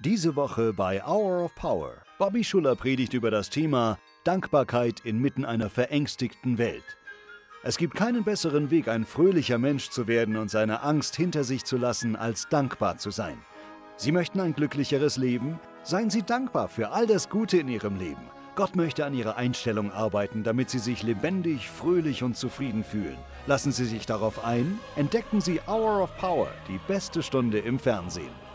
Diese Woche bei Hour of Power. Bobby Schuller predigt über das Thema Dankbarkeit inmitten einer verängstigten Welt. Es gibt keinen besseren Weg, ein fröhlicher Mensch zu werden und seine Angst hinter sich zu lassen, als dankbar zu sein. Sie möchten ein glücklicheres Leben? Seien Sie dankbar für all das Gute in Ihrem Leben. Gott möchte an Ihrer Einstellung arbeiten, damit Sie sich lebendig, fröhlich und zufrieden fühlen. Lassen Sie sich darauf ein, entdecken Sie Hour of Power, die beste Stunde im Fernsehen.